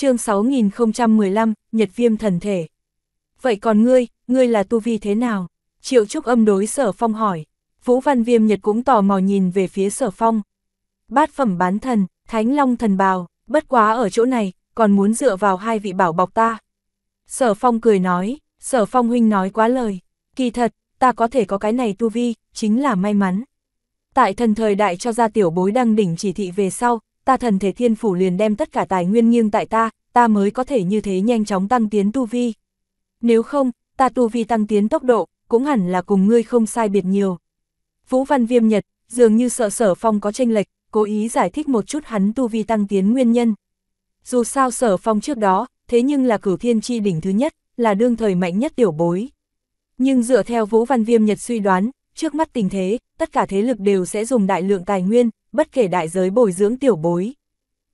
chương 6015, Nhật Viêm thần thể. Vậy còn ngươi, ngươi là tu vi thế nào? Triệu Trúc âm đối sở phong hỏi. Vũ Văn Viêm Nhật cũng tò mò nhìn về phía sở phong. Bát phẩm bán thần, Thánh Long thần bào, bất quá ở chỗ này, còn muốn dựa vào hai vị bảo bọc ta. Sở phong cười nói, sở phong huynh nói quá lời. Kỳ thật, ta có thể có cái này tu vi, chính là may mắn. Tại thần thời đại cho ra tiểu bối đăng đỉnh chỉ thị về sau, ta thần thể thiên phủ liền đem tất cả tài nguyên nghiêng tại ta, ta mới có thể như thế nhanh chóng tăng tiến tu vi. Nếu không, ta tu vi tăng tiến tốc độ, cũng hẳn là cùng ngươi không sai biệt nhiều. Vũ Văn Viêm Nhật, dường như sợ sở phong có tranh lệch, cố ý giải thích một chút hắn tu vi tăng tiến nguyên nhân. Dù sao sở phong trước đó, thế nhưng là cửu thiên chi đỉnh thứ nhất, là đương thời mạnh nhất tiểu bối. Nhưng dựa theo Vũ Văn Viêm Nhật suy đoán, trước mắt tình thế, tất cả thế lực đều sẽ dùng đại lượng tài nguyên, bất kể đại giới bồi dưỡng tiểu bối.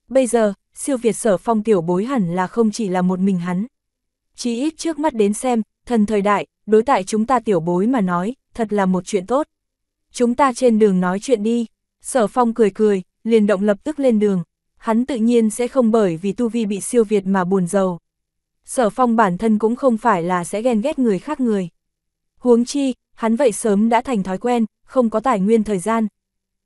Bây giờ, siêu việt sở phong tiểu bối hẳn là không chỉ là một mình hắn. Chỉ ít trước mắt đến xem, thần thời đại, đối tại chúng ta tiểu bối mà nói, thật là một chuyện tốt. Chúng ta trên đường nói chuyện đi. Sở phong cười cười, liền động lập tức lên đường. Hắn tự nhiên sẽ không bởi vì tu vi bị siêu việt mà buồn giàu. Sở phong bản thân cũng không phải là sẽ ghen ghét người khác người. Huống chi, hắn vậy sớm đã thành thói quen, không có tài nguyên thời gian.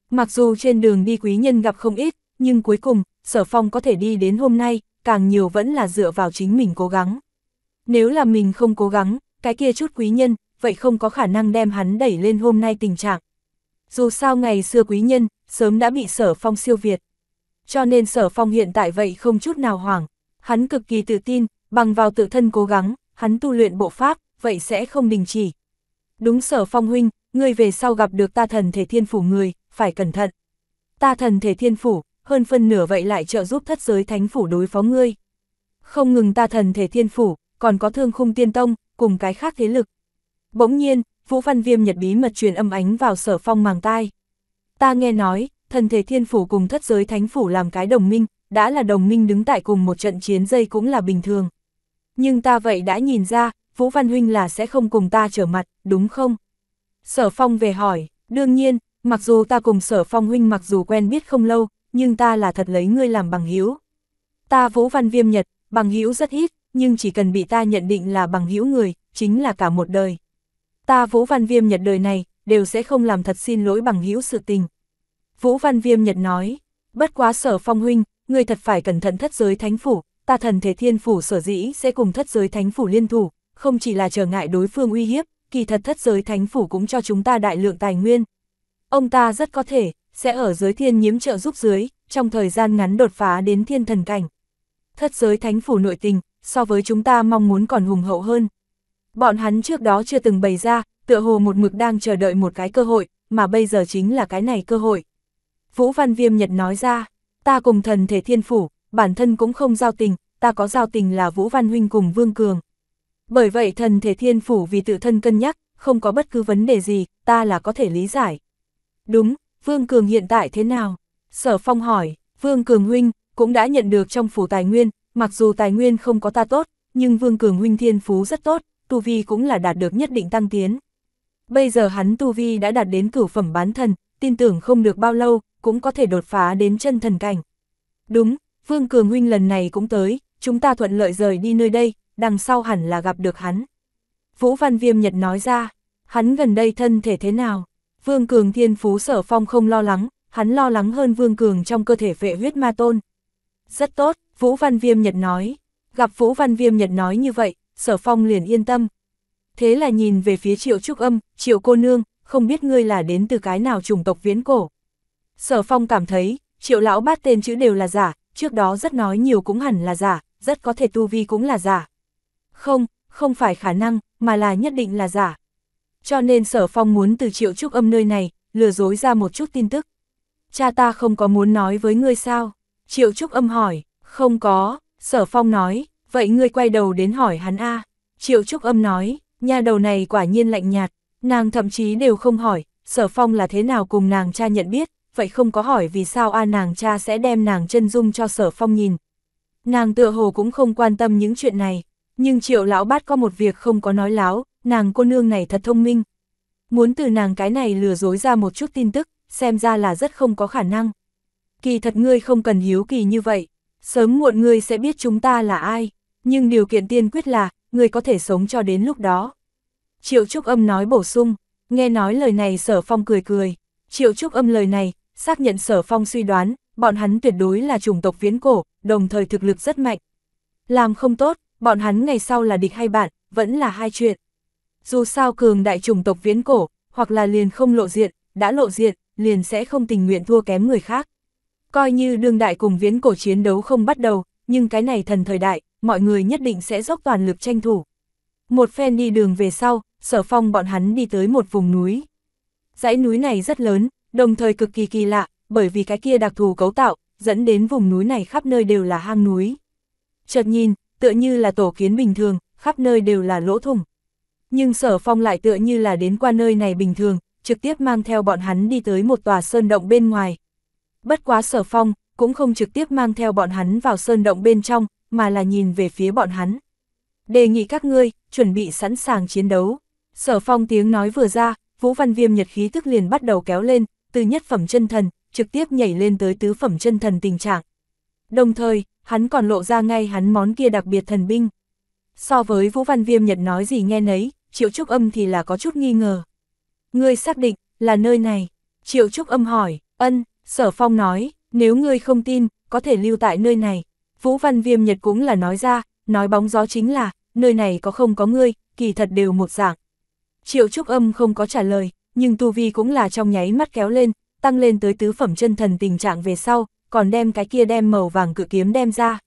Mặc dù trên đường đi quý nhân gặp không ít, nhưng cuối cùng, sở phong có thể đi đến hôm nay, càng nhiều vẫn là dựa vào chính mình cố gắng. Nếu là mình không cố gắng, cái kia chút quý nhân, vậy không có khả năng đem hắn đẩy lên hôm nay tình trạng. Dù sao ngày xưa quý nhân, sớm đã bị sở phong siêu việt. Cho nên sở phong hiện tại vậy không chút nào hoảng. Hắn cực kỳ tự tin, bằng vào tự thân cố gắng, hắn tu luyện bộ pháp, vậy sẽ không đình chỉ. Đúng sở phong huynh, ngươi về sau gặp được ta thần thể thiên phủ người, phải cẩn thận. Ta thần thể thiên phủ, hơn phân nửa vậy lại trợ giúp thất giới thánh phủ đối phó ngươi. Không ngừng ta thần thể thiên phủ, còn có thương khung tiên tông, cùng cái khác thế lực. Bỗng nhiên, Vũ Văn Viêm nhật bí mật truyền âm ánh vào sở phong màng tai. Ta nghe nói, thần thể thiên phủ cùng thất giới thánh phủ làm cái đồng minh, đã là đồng minh đứng tại cùng một trận chiến dây cũng là bình thường. Nhưng ta vậy đã nhìn ra, Vũ Văn Huynh là sẽ không cùng ta trở mặt, đúng không? Sở Phong về hỏi, đương nhiên, mặc dù ta cùng Sở Phong Huynh mặc dù quen biết không lâu, nhưng ta là thật lấy ngươi làm bằng hữu. Ta Vũ Văn Viêm Nhật, bằng hữu rất ít, nhưng chỉ cần bị ta nhận định là bằng hữu người, chính là cả một đời. Ta Vũ Văn Viêm Nhật đời này, đều sẽ không làm thật xin lỗi bằng hữu sự tình. Vũ Văn Viêm Nhật nói, bất quá sở phong huynh, người thật phải cẩn thận thất giới thánh phủ, ta thần thể thiên phủ sở dĩ sẽ cùng thất giới thánh phủ liên thủ, không chỉ là trở ngại đối phương uy hiếp, kỳ thật thất giới thánh phủ cũng cho chúng ta đại lượng tài nguyên. Ông ta rất có thể, sẽ ở giới thiên nhiễm trợ giúp dưới, trong thời gian ngắn đột phá đến thiên thần cảnh. Thất giới thánh phủ nội tình, so với chúng ta mong muốn còn hùng hậu hơn. Bọn hắn trước đó chưa từng bày ra, tựa hồ một mực đang chờ đợi một cái cơ hội, mà bây giờ chính là cái này cơ hội. Vũ Văn Viêm Nhật nói ra, ta cùng thần thể thiên phủ, bản thân cũng không giao tình, ta có giao tình là Vũ Văn Huynh cùng Vương Cường. Bởi vậy thần thể thiên phủ vì tự thân cân nhắc, không có bất cứ vấn đề gì, ta là có thể lý giải. Đúng, Vương Cường hiện tại thế nào? Sở Phong hỏi, Vương Cường Huynh, cũng đã nhận được trong phủ tài nguyên, mặc dù tài nguyên không có ta tốt, nhưng Vương Cường Huynh thiên phú rất tốt, tu vi cũng là đạt được nhất định tăng tiến. Bây giờ hắn tu vi đã đạt đến cửu phẩm bán thần, tin tưởng không được bao lâu, cũng có thể đột phá đến chân thần cảnh. Đúng, Vương Cường Huynh lần này cũng tới, chúng ta thuận lợi rời đi nơi đây, đằng sau hẳn là gặp được hắn. Vũ Văn Viêm Nhật nói ra, hắn gần đây thân thể thế nào? Vương Cường Thiên Phú Sở Phong không lo lắng, hắn lo lắng hơn Vương Cường trong cơ thể vệ huyết ma tôn. Rất tốt, Vũ Văn Viêm Nhật nói. Gặp Vũ Văn Viêm Nhật nói như vậy, Sở Phong liền yên tâm. Thế là nhìn về phía Triệu Trúc Âm, Triệu cô nương, không biết ngươi là đến từ cái nào chủng tộc viễn cổ. Sở Phong cảm thấy, Triệu lão bát tên chữ đều là giả, trước đó rất nói nhiều cũng hẳn là giả, rất có thể tu vi cũng là giả. Không, không phải khả năng, mà là nhất định là giả. Cho nên sở phong muốn từ triệu trúc âm nơi này, lừa dối ra một chút tin tức. Cha ta không có muốn nói với ngươi sao? Triệu trúc âm hỏi, không có, sở phong nói, vậy ngươi quay đầu đến hỏi hắn a Triệu trúc âm nói, nhà đầu này quả nhiên lạnh nhạt, nàng thậm chí đều không hỏi, sở phong là thế nào cùng nàng cha nhận biết, vậy không có hỏi vì sao a nàng cha sẽ đem nàng chân dung cho sở phong nhìn. Nàng tựa hồ cũng không quan tâm những chuyện này, nhưng triệu lão bát có một việc không có nói láo, nàng cô nương này thật thông minh. Muốn từ nàng cái này lừa dối ra một chút tin tức, xem ra là rất không có khả năng. Kỳ thật ngươi không cần hiếu kỳ như vậy. Sớm muộn ngươi sẽ biết chúng ta là ai, nhưng điều kiện tiên quyết là, ngươi có thể sống cho đến lúc đó. Triệu Trúc Âm nói bổ sung, nghe nói lời này sở phong cười cười. Triệu Trúc Âm lời này, xác nhận sở phong suy đoán, bọn hắn tuyệt đối là chủng tộc viễn cổ, đồng thời thực lực rất mạnh. Làm không tốt, bọn hắn ngày sau là địch hay bạn, vẫn là hai chuyện. Dù sao cường đại chủng tộc viễn cổ, hoặc là liền không lộ diện, đã lộ diện, liền sẽ không tình nguyện thua kém người khác. Coi như đương đại cùng viễn cổ chiến đấu không bắt đầu, nhưng cái này thần thời đại, mọi người nhất định sẽ dốc toàn lực tranh thủ. Một phen đi đường về sau, sở phong bọn hắn đi tới một vùng núi. Dãy núi này rất lớn, đồng thời cực kỳ kỳ lạ, bởi vì cái kia đặc thù cấu tạo, dẫn đến vùng núi này khắp nơi đều là hang núi. Chợt nhìn, tựa như là tổ kiến bình thường, khắp nơi đều là lỗ thủng. Nhưng sở phong lại tựa như là đến qua nơi này bình thường, trực tiếp mang theo bọn hắn đi tới một tòa sơn động bên ngoài. Bất quá sở phong, cũng không trực tiếp mang theo bọn hắn vào sơn động bên trong, mà là nhìn về phía bọn hắn. Đề nghị các ngươi, chuẩn bị sẵn sàng chiến đấu. Sở phong tiếng nói vừa ra, Vũ Văn Viêm nhật khí tức liền bắt đầu kéo lên, từ nhất phẩm chân thần, trực tiếp nhảy lên tới tứ phẩm chân thần tình trạng. Đồng thời, hắn còn lộ ra ngay hắn món kia đặc biệt thần binh. So với Vũ Văn Viêm Nhật nói gì nghe nấy, Triệu Trúc Âm thì là có chút nghi ngờ. Ngươi xác định, là nơi này. Triệu Trúc Âm hỏi, ân, Sở Phong nói, nếu ngươi không tin, có thể lưu tại nơi này. Vũ Văn Viêm Nhật cũng là nói ra, nói bóng gió chính là, nơi này có không có ngươi, kỳ thật đều một dạng. Triệu Trúc Âm không có trả lời, nhưng Tu Vi cũng là trong nháy mắt kéo lên, tăng lên tới tứ phẩm chân thần tình trạng về sau, còn đem cái kia đem màu vàng cự kiếm đem ra.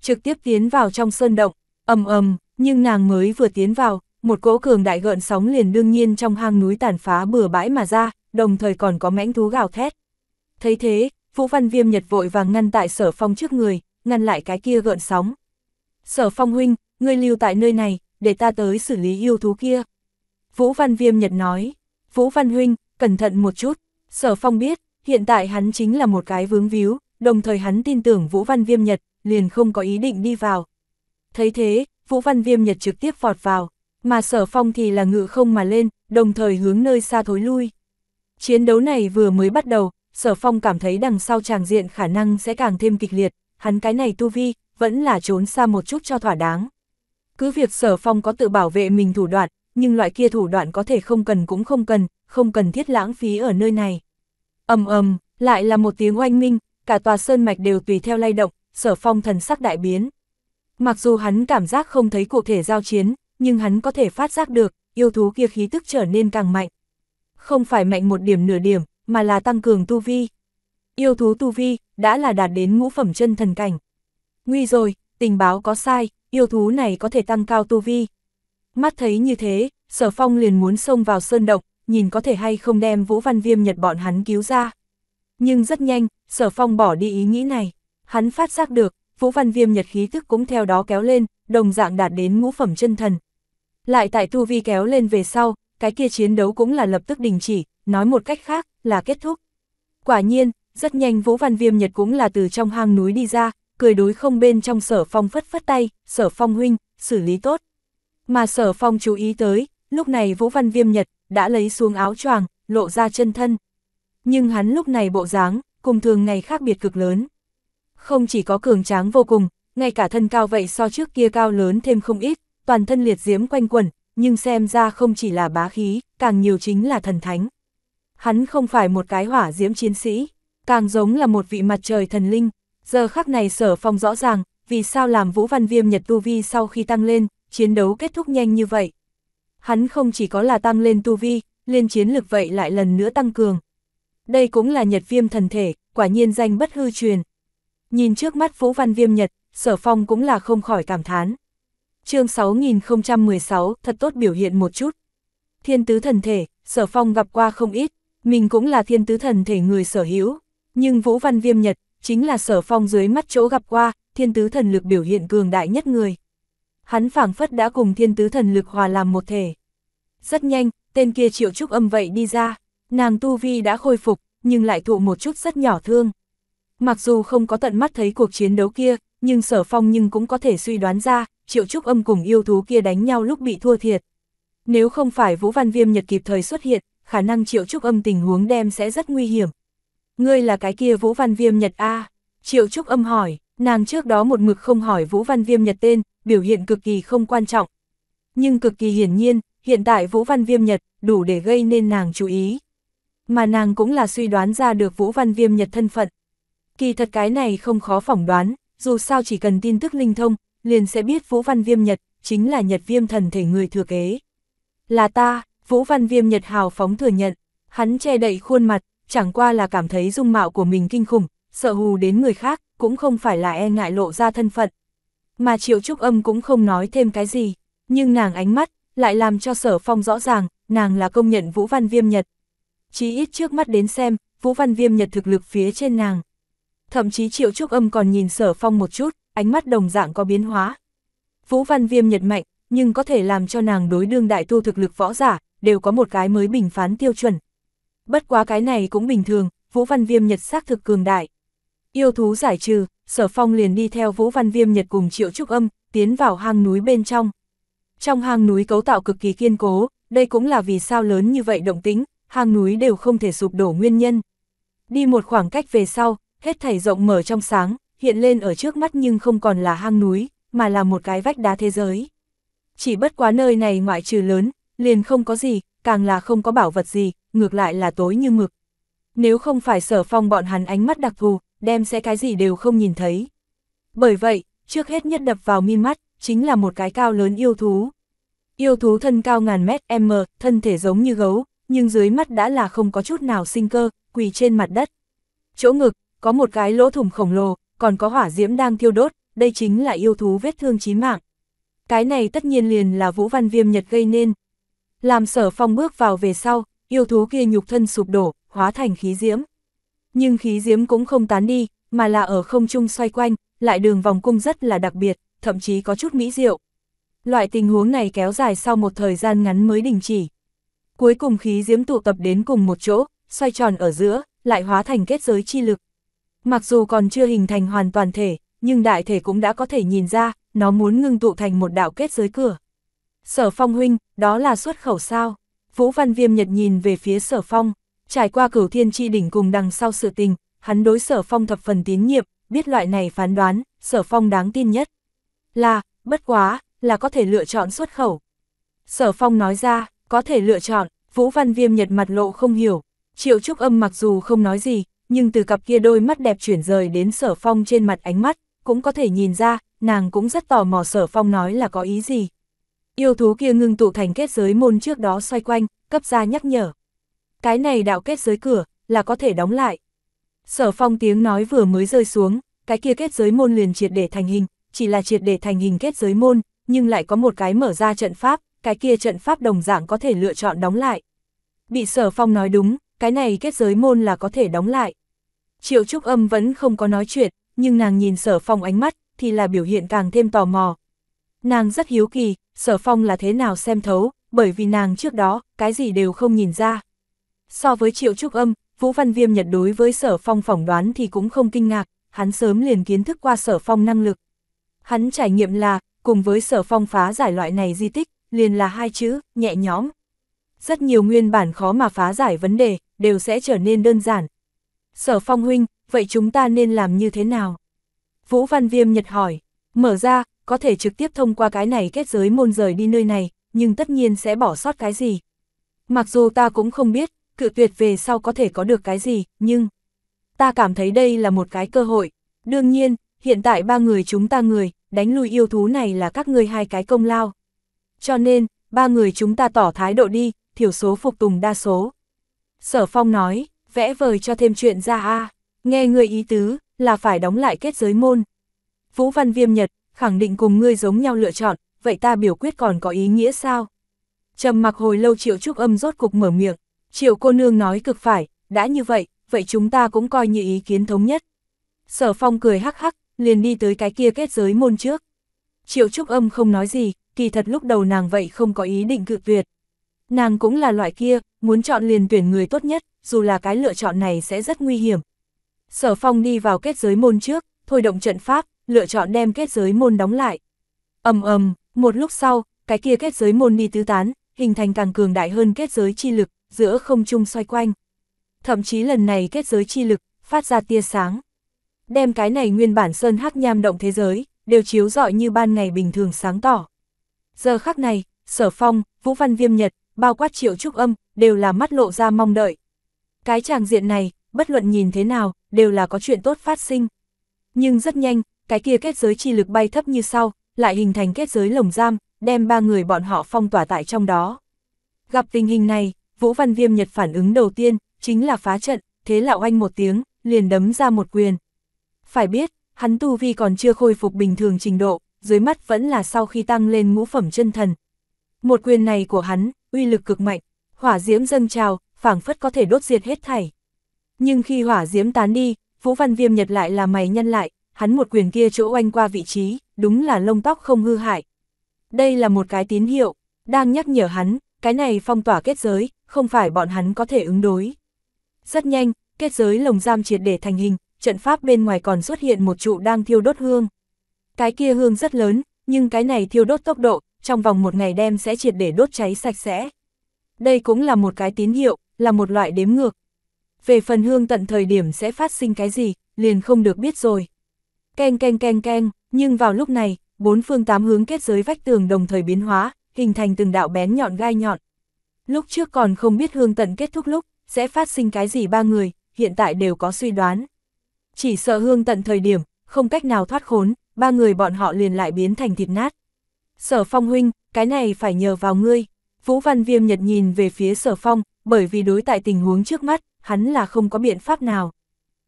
Trực tiếp tiến vào trong sơn động, ầm ầm, nhưng nàng mới vừa tiến vào, một cỗ cường đại gợn sóng liền đương nhiên trong hang núi tàn phá bừa bãi mà ra, đồng thời còn có mãnh thú gào thét. Thấy thế, Vũ Văn Viêm Nhật vội vàng ngăn tại sở phong trước người, ngăn lại cái kia gợn sóng. Sở phong huynh, ngươi lưu tại nơi này, để ta tới xử lý yêu thú kia. Vũ Văn Viêm Nhật nói, Vũ Văn huynh, cẩn thận một chút, sở phong biết, hiện tại hắn chính là một cái vướng víu, đồng thời hắn tin tưởng Vũ Văn Viêm Nhật, liền không có ý định đi vào. Thấy thế, Vũ Văn Viêm Nhật trực tiếp vọt vào, mà sở phong thì là ngự không mà lên, đồng thời hướng nơi xa thối lui. Chiến đấu này vừa mới bắt đầu, sở phong cảm thấy đằng sau tràng diện khả năng sẽ càng thêm kịch liệt, hắn cái này tu vi, vẫn là trốn xa một chút cho thỏa đáng. Cứ việc sở phong có tự bảo vệ mình thủ đoạn, nhưng loại kia thủ đoạn có thể không cần cũng không cần, không cần thiết lãng phí ở nơi này. ầm ầm, lại là một tiếng oanh minh, cả tòa sơn mạch đều tùy theo lay động, sở phong thần sắc đại biến. Mặc dù hắn cảm giác không thấy cụ thể giao chiến, nhưng hắn có thể phát giác được, yêu thú kia khí tức trở nên càng mạnh. Không phải mạnh một điểm nửa điểm, mà là tăng cường tu vi. Yêu thú tu vi, đã là đạt đến ngũ phẩm chân thần cảnh. Nguy rồi, tình báo có sai, yêu thú này có thể tăng cao tu vi. Mắt thấy như thế, sở phong liền muốn xông vào sơn động, nhìn có thể hay không đem Vũ Văn Viêm Nhật bọn hắn cứu ra. Nhưng rất nhanh, sở phong bỏ đi ý nghĩ này. Hắn phát giác được, Vũ Văn Viêm Nhật khí thức cũng theo đó kéo lên, đồng dạng đạt đến ngũ phẩm chân thần. Lại tại tu vi kéo lên về sau, cái kia chiến đấu cũng là lập tức đình chỉ, nói một cách khác, là kết thúc. Quả nhiên, rất nhanh Vũ Văn Viêm Nhật cũng là từ trong hang núi đi ra, cười đối không bên trong sở phong phất phất tay, sở phong huynh, xử lý tốt. Mà sở phong chú ý tới, lúc này Vũ Văn Viêm Nhật đã lấy xuống áo choàng, lộ ra chân thân. Nhưng hắn lúc này bộ dáng, cùng thường ngày khác biệt cực lớn. Không chỉ có cường tráng vô cùng, ngay cả thân cao vậy so trước kia cao lớn thêm không ít, toàn thân liệt diễm quanh quẩn, nhưng xem ra không chỉ là bá khí, càng nhiều chính là thần thánh. Hắn không phải một cái hỏa diễm chiến sĩ, càng giống là một vị mặt trời thần linh. Giờ khắc này sở phong rõ ràng, vì sao làm Vũ Văn Viêm Nhật Tu Vi sau khi tăng lên, chiến đấu kết thúc nhanh như vậy. Hắn không chỉ có là tăng lên Tu Vi, liên chiến lực vậy lại lần nữa tăng cường. Đây cũng là Nhật Viêm thần thể, quả nhiên danh bất hư truyền. Nhìn trước mắt Vũ Văn Viêm Nhật, sở phong cũng là không khỏi cảm thán chương 6016, thật tốt biểu hiện một chút. Thiên tứ thần thể, sở phong gặp qua không ít, mình cũng là thiên tứ thần thể người sở hữu, nhưng Vũ Văn Viêm Nhật, chính là sở phong dưới mắt chỗ gặp qua, thiên tứ thần lực biểu hiện cường đại nhất người. Hắn phảng phất đã cùng thiên tứ thần lực hòa làm một thể. Rất nhanh, tên kia triệu trúc âm vậy đi ra, nàng Tu Vi đã khôi phục, nhưng lại thụ một chút rất nhỏ thương. Mặc dù không có tận mắt thấy cuộc chiến đấu kia, nhưng sở phong nhưng cũng có thể suy đoán ra, triệu trúc âm cùng yêu thú kia đánh nhau lúc bị thua thiệt. Nếu không phải Vũ Văn Viêm Nhật kịp thời xuất hiện, khả năng triệu trúc âm tình huống đem sẽ rất nguy hiểm. Ngươi là cái kia Vũ Văn Viêm Nhật A, triệu trúc âm hỏi, Nàng trước đó một mực không hỏi Vũ Văn Viêm Nhật tên, biểu hiện cực kỳ không quan trọng. Nhưng cực kỳ hiển nhiên, hiện tại Vũ Văn Viêm Nhật đủ để gây nên nàng chú ý. Mà nàng cũng là suy đoán ra được Vũ Văn Viêm Nhật thân phận. Kỳ thật cái này không khó phỏng đoán, dù sao chỉ cần tin tức linh thông, liền sẽ biết Vũ Văn Viêm Nhật chính là Nhật Viêm thần thể người thừa kế. Là ta, Vũ Văn Viêm Nhật hào phóng thừa nhận, hắn che đậy khuôn mặt, chẳng qua là cảm thấy dung mạo của mình kinh khủng, sợ hù đến người khác, cũng không phải là e ngại lộ ra thân phận. Mà Triệu Trúc Âm cũng không nói thêm cái gì, nhưng nàng ánh mắt, lại làm cho sở phong rõ ràng, nàng là công nhận Vũ Văn Viêm Nhật. Chí ít trước mắt đến xem, Vũ Văn Viêm Nhật thực lực phía trên nàng. Thậm chí Triệu Trúc Âm còn nhìn sở phong một chút, ánh mắt đồng dạng có biến hóa. Vũ Văn Viêm Nhật mạnh, nhưng có thể làm cho nàng đối đương đại tu thực lực võ giả, đều có một cái mới bình phán tiêu chuẩn. Bất quá cái này cũng bình thường, Vũ Văn Viêm Nhật xác thực cường đại. Yêu thú giải trừ, sở phong liền đi theo Vũ Văn Viêm Nhật cùng Triệu Trúc Âm, tiến vào hang núi bên trong. Trong hang núi cấu tạo cực kỳ kiên cố, đây cũng là vì sao lớn như vậy động tính, hang núi đều không thể sụp đổ nguyên nhân. Đi một khoảng cách về sau, hết thảy rộng mở trong sáng, hiện lên ở trước mắt nhưng không còn là hang núi, mà là một cái vách đá thế giới. Chỉ bất quá nơi này ngoại trừ lớn, liền không có gì, càng là không có bảo vật gì, ngược lại là tối như mực. Nếu không phải sở phong bọn hắn ánh mắt đặc thù, đem sẽ cái gì đều không nhìn thấy. Bởi vậy, trước hết nhất đập vào mi mắt, chính là một cái cao lớn yêu thú. Yêu thú thân cao ngàn mét m, thân thể giống như gấu, nhưng dưới mắt đã là không có chút nào sinh cơ, quỳ trên mặt đất. Chỗ ngực, có một cái lỗ thủng khổng lồ, còn có hỏa diễm đang thiêu đốt, đây chính là yêu thú vết thương chí mạng. Cái này tất nhiên liền là Vũ Văn Viêm Nhật gây nên. Làm sở phong bước vào về sau, yêu thú kia nhục thân sụp đổ, hóa thành khí diễm. Nhưng khí diễm cũng không tán đi, mà là ở không trung xoay quanh, lại đường vòng cung rất là đặc biệt, thậm chí có chút mỹ diệu. Loại tình huống này kéo dài sau một thời gian ngắn mới đình chỉ. Cuối cùng khí diễm tụ tập đến cùng một chỗ, xoay tròn ở giữa, lại hóa thành kết giới chi lực. Mặc dù còn chưa hình thành hoàn toàn thể, nhưng đại thể cũng đã có thể nhìn ra, nó muốn ngưng tụ thành một đạo kết giới cửa. Sở phong huynh, đó là xuất khẩu sao? Vũ Văn Viêm Nhật nhìn về phía sở phong, trải qua cửu thiên chi đỉnh cùng đằng sau sự tình, hắn đối sở phong thập phần tín nhiệm, biết loại này phán đoán, sở phong đáng tin nhất. Là, bất quá, là có thể lựa chọn xuất khẩu. Sở phong nói ra, có thể lựa chọn, Vũ Văn Viêm Nhật mặt lộ không hiểu, triệu trúc âm mặc dù không nói gì, nhưng từ cặp kia đôi mắt đẹp chuyển rời đến sở phong trên mặt ánh mắt, cũng có thể nhìn ra, nàng cũng rất tò mò sở phong nói là có ý gì. Yêu thú kia ngưng tụ thành kết giới môn trước đó xoay quanh, cấp ra nhắc nhở. Cái này đạo kết giới cửa, là có thể đóng lại. Sở phong tiếng nói vừa mới rơi xuống, cái kia kết giới môn liền triệt để thành hình, chỉ là triệt để thành hình kết giới môn, nhưng lại có một cái mở ra trận pháp, cái kia trận pháp đồng dạng có thể lựa chọn đóng lại. Bị sở phong nói đúng, cái này kết giới môn là có thể đóng lại. Triệu Trúc Âm vẫn không có nói chuyện, nhưng nàng nhìn sở phong ánh mắt, thì là biểu hiện càng thêm tò mò. Nàng rất hiếu kỳ, sở phong là thế nào xem thấu, bởi vì nàng trước đó, cái gì đều không nhìn ra. So với Triệu Trúc Âm, Vũ Văn Viêm nhật đối với sở phong phỏng đoán thì cũng không kinh ngạc, hắn sớm liền kiến thức qua sở phong năng lực. Hắn trải nghiệm là, cùng với sở phong phá giải loại này di tích, liền là hai chữ, nhẹ nhõm. Rất nhiều nguyên bản khó mà phá giải vấn đề, đều sẽ trở nên đơn giản. Sở phong huynh, vậy chúng ta nên làm như thế nào? Vũ Văn Viêm Nhật hỏi, mở ra, có thể trực tiếp thông qua cái này kết giới môn rời đi nơi này, nhưng tất nhiên sẽ bỏ sót cái gì. Mặc dù ta cũng không biết, cự tuyệt về sau có thể có được cái gì, nhưng ta cảm thấy đây là một cái cơ hội. Đương nhiên, hiện tại ba người chúng ta người, đánh lui yêu thú này là các ngươi hai cái công lao. Cho nên, ba người chúng ta tỏ thái độ đi, thiểu số phục tùng đa số. Sở Phong nói, vẽ vời cho thêm chuyện ra a nghe người ý tứ, là phải đóng lại kết giới môn. Vũ Văn Viêm Nhật, khẳng định cùng ngươi giống nhau lựa chọn, vậy ta biểu quyết còn có ý nghĩa sao? Trầm mặc hồi lâu Triệu Trúc Âm rốt cục mở miệng, Triệu cô nương nói cực phải, đã như vậy, vậy chúng ta cũng coi như ý kiến thống nhất. Sở Phong cười hắc hắc, liền đi tới cái kia kết giới môn trước. Triệu Trúc Âm không nói gì, kỳ thật lúc đầu nàng vậy không có ý định cự tuyệt. Nàng cũng là loại kia, muốn chọn liền tuyển người tốt nhất, dù là cái lựa chọn này sẽ rất nguy hiểm. Sở Phong đi vào kết giới môn trước, thôi động trận pháp, lựa chọn đem kết giới môn đóng lại. ầm ầm, một lúc sau, cái kia kết giới môn đi tứ tán, hình thành càng cường đại hơn kết giới chi lực, giữa không trung xoay quanh. Thậm chí lần này kết giới chi lực, phát ra tia sáng. đem cái này nguyên bản sơn hắc nham động thế giới, đều chiếu rọi như ban ngày bình thường sáng tỏ. Giờ khắc này, sở phong, vũ văn viêm nhật, bao quát triệu trúc âm, đều là mắt lộ ra mong đợi. Cái tràng diện này, bất luận nhìn thế nào, đều là có chuyện tốt phát sinh. Nhưng rất nhanh, cái kia kết giới chi lực bay thấp như sau, lại hình thành kết giới lồng giam, đem ba người bọn họ phong tỏa tại trong đó. Gặp tình hình này, Vũ Văn Viêm Nhật phản ứng đầu tiên, chính là phá trận, thế lão anh một tiếng, liền đấm ra một quyền. Phải biết, hắn tu vi còn chưa khôi phục bình thường trình độ, dưới mắt vẫn là sau khi tăng lên ngũ phẩm chân thần. Một quyền này của hắn, uy lực cực mạnh, hỏa diễm dâng trào, phảng phất có thể đốt diệt hết thảy. Nhưng khi hỏa diễm tán đi, Vũ Văn Viêm Nhật lại là mày nhân lại, hắn một quyền kia chỗ oanh qua vị trí, đúng là lông tóc không hư hại. Đây là một cái tín hiệu, đang nhắc nhở hắn, cái này phong tỏa kết giới, không phải bọn hắn có thể ứng đối. Rất nhanh, kết giới lồng giam triệt để thành hình, trận pháp bên ngoài còn xuất hiện một trụ đang thiêu đốt hương. Cái kia hương rất lớn, nhưng cái này thiêu đốt tốc độ, trong vòng một ngày đem sẽ triệt để đốt cháy sạch sẽ. Đây cũng là một cái tín hiệu, là một loại đếm ngược. Về phần hương tận thời điểm sẽ phát sinh cái gì, liền không được biết rồi. keng keng keng keng nhưng vào lúc này, bốn phương tám hướng kết giới vách tường đồng thời biến hóa, hình thành từng đạo bén nhọn gai nhọn. Lúc trước còn không biết hương tận kết thúc lúc, sẽ phát sinh cái gì ba người, hiện tại đều có suy đoán. Chỉ sợ hương tận thời điểm, không cách nào thoát khốn, ba người bọn họ liền lại biến thành thịt nát. Sở phong huynh, cái này phải nhờ vào ngươi. Vũ Văn Viêm Nhật nhìn về phía sở phong, bởi vì đối tại tình huống trước mắt, hắn là không có biện pháp nào.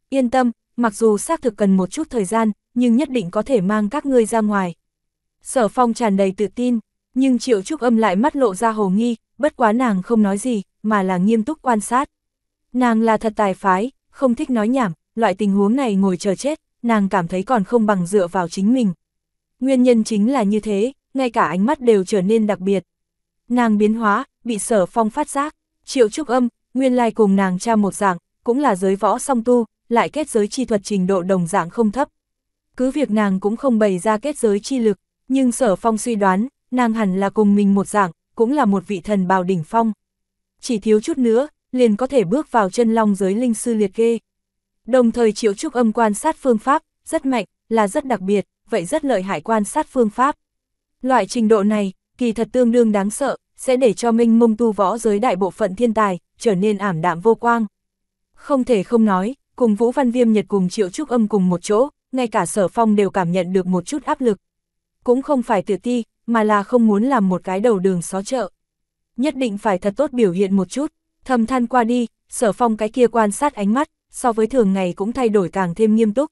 Yên tâm, mặc dù xác thực cần một chút thời gian, nhưng nhất định có thể mang các ngươi ra ngoài. Sở phong tràn đầy tự tin, nhưng triệu trúc âm lại mắt lộ ra hồ nghi, bất quá nàng không nói gì, mà là nghiêm túc quan sát. Nàng là thật tài phái, không thích nói nhảm, loại tình huống này ngồi chờ chết, nàng cảm thấy còn không bằng dựa vào chính mình. Nguyên nhân chính là như thế, ngay cả ánh mắt đều trở nên đặc biệt. Nàng biến hóa, bị sở phong phát giác, triệu trúc âm, nguyên lai cùng nàng cha một dạng, cũng là giới võ song tu, lại kết giới chi thuật trình độ đồng dạng không thấp. Cứ việc nàng cũng không bày ra kết giới chi lực, nhưng sở phong suy đoán, nàng hẳn là cùng mình một dạng, cũng là một vị thần bào đỉnh phong. Chỉ thiếu chút nữa, liền có thể bước vào chân long giới linh sư liệt kê. Đồng thời triệu trúc âm quan sát phương pháp, rất mạnh, là rất đặc biệt, vậy rất lợi hại quan sát phương pháp. Loại trình độ này, kỳ thật tương đương đáng sợ, sẽ để cho minh mông tu võ giới đại bộ phận thiên tài, trở nên ảm đạm vô quang. Không thể không nói, cùng Vũ Văn Viêm Nhật cùng Triệu Trúc Âm cùng một chỗ, ngay cả sở phong đều cảm nhận được một chút áp lực. Cũng không phải tự ti, mà là không muốn làm một cái đầu đường xó chợ. Nhất định phải thật tốt biểu hiện một chút, thầm than qua đi, sở phong cái kia quan sát ánh mắt, so với thường ngày cũng thay đổi càng thêm nghiêm túc.